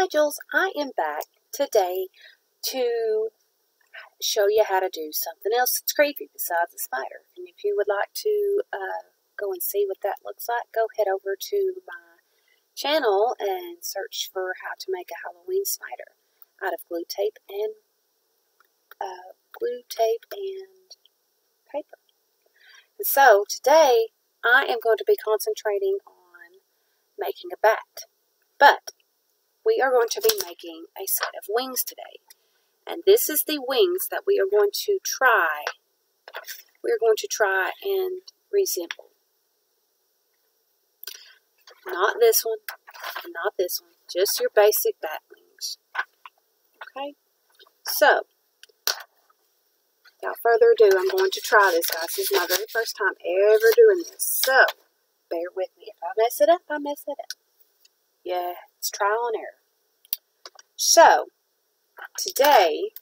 Hi Jewels, I am back today to show you how to do something else that's creepy besides a spider. And if you would like to uh, go and see what that looks like, go head over to my channel and search for how to make a Halloween spider out of glue tape and uh, glue tape and paper. And so today I am going to be concentrating on making a bat. But we are going to be making a set of wings today. And this is the wings that we are going to try, we are going to try and resemble. Not this one, not this one, just your basic bat wings. Okay? So, without further ado, I'm going to try this, guys. This is my very first time ever doing this. So, bear with me. If I mess it up, I mess it up. Yeah, it's trial and error. So, today,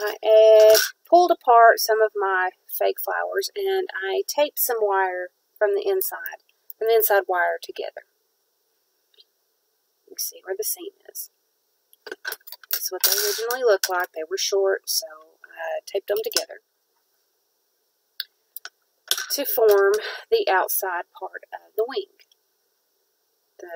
I pulled apart some of my fake flowers and I taped some wire from the inside, from the inside wire together. You see where the seam is. This is what they originally looked like. They were short, so I taped them together to form the outside part of the wing. The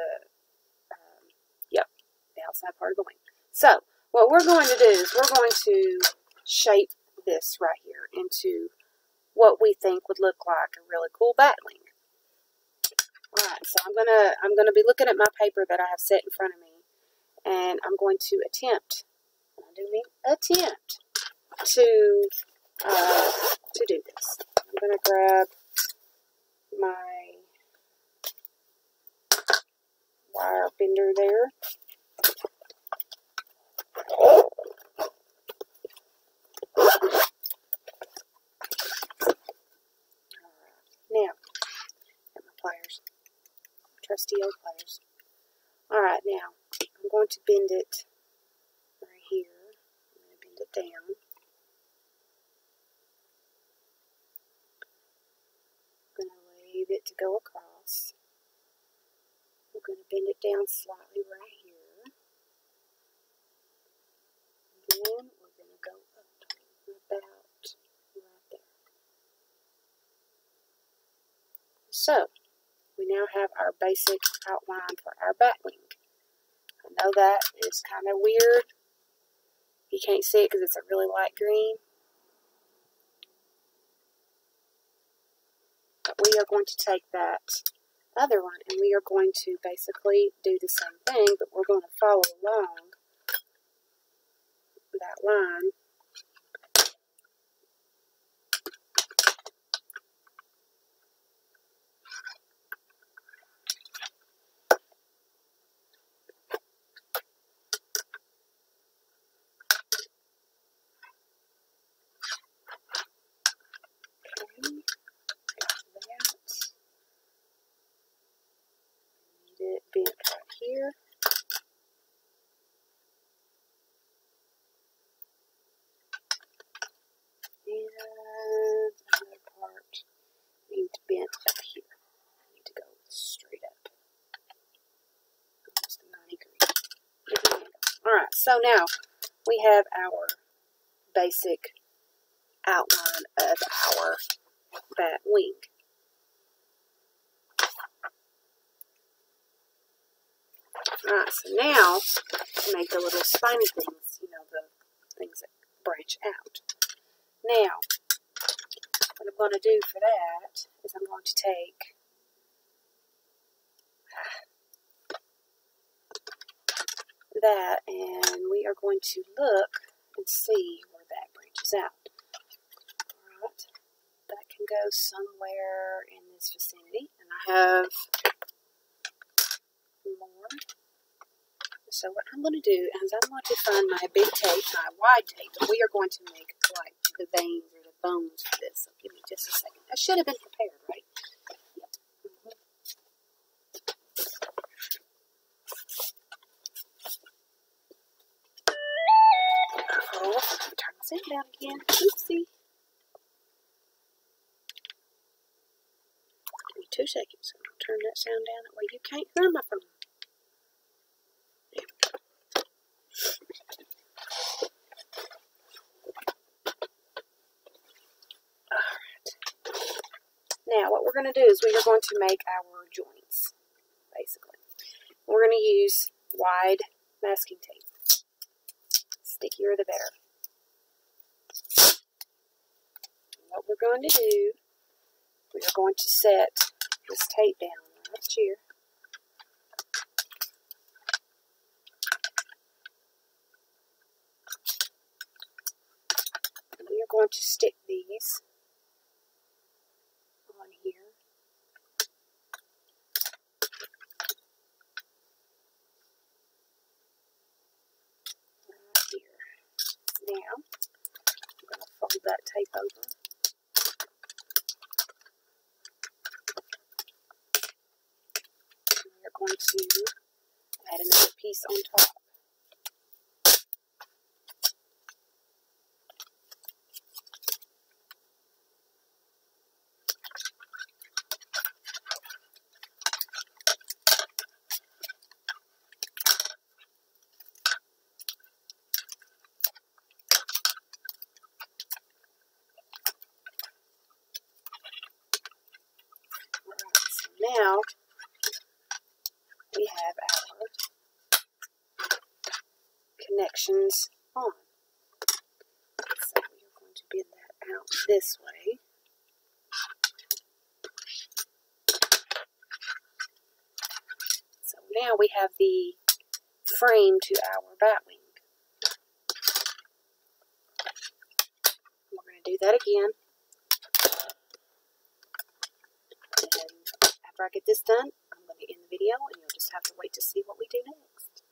outside part of the wing. So, what we're going to do is we're going to shape this right here into what we think would look like a really cool bat wing. Alright, so I'm gonna I'm gonna be looking at my paper that I have set in front of me and I'm going to attempt I do mean attempt to uh, to do this. I'm gonna grab my wire bender there now, my pliers, trusty old pliers. Alright, now, I'm going to bend it right here. I'm going to bend it down. I'm going to leave it to go across. I'm going to bend it down slightly right we're going to go up about right there. So, we now have our basic outline for our bat wing. I know that is kind of weird. You can't see it because it's a really light green. But we are going to take that other one and we are going to basically do the same thing, but we're going to follow along that line. it bent right here. So now we have our basic outline of our bat wing. Alright, so now to make the little spiny things, you know, the things that branch out. Now, what I'm going to do for that is I'm going to take that and we are going to look and see where that branches out. That can go somewhere in this vicinity and I have more. So what I'm going to do is I'm going to find my big tape, my wide tape, and we are going to make like the veins or the bones for this. So give me just a second. I should have been prepared, right? down again. Oopsie. Give me two seconds and I'll turn that sound down. That way you can't hear my phone. Alright. Now what we're going to do is we are going to make our joints, basically. We're going to use wide masking tape. Stickier the better. What we're going to do, we are going to set this tape down right here. And we are going to stick these on here. Right here. Now, I'm going to fold that tape over. Going to add another piece on top. now we have our connections on. So we are going to bend that out this way. So now we have the frame to our bat wing. We're going to do that again. And after I get this done, in the video, and you'll just have to wait to see what we do next.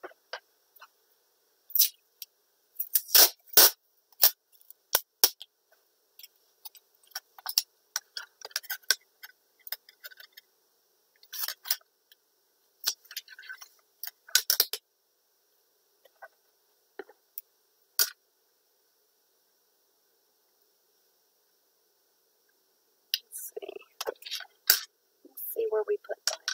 Let's see. Let's see where we put that.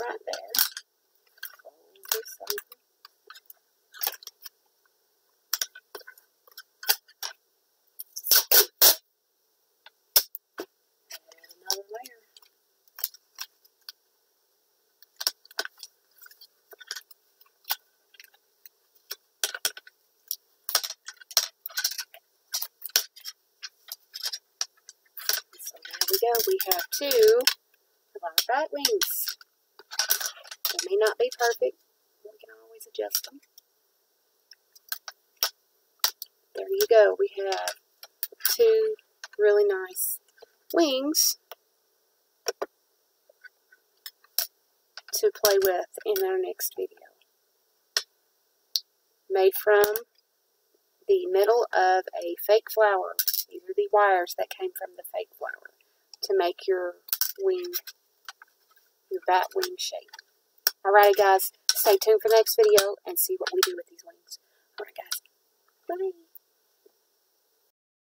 right there. Fold this over. Add another layer. So there we go. We have two of our bat wings may not be perfect. We can always adjust them. There you go. We have two really nice wings to play with in our next video. Made from the middle of a fake flower. These are the wires that came from the fake flower to make your wing, your bat wing shape. Alrighty, guys. Stay tuned for the next video and see what we do with these wings. Alright, guys. Bye.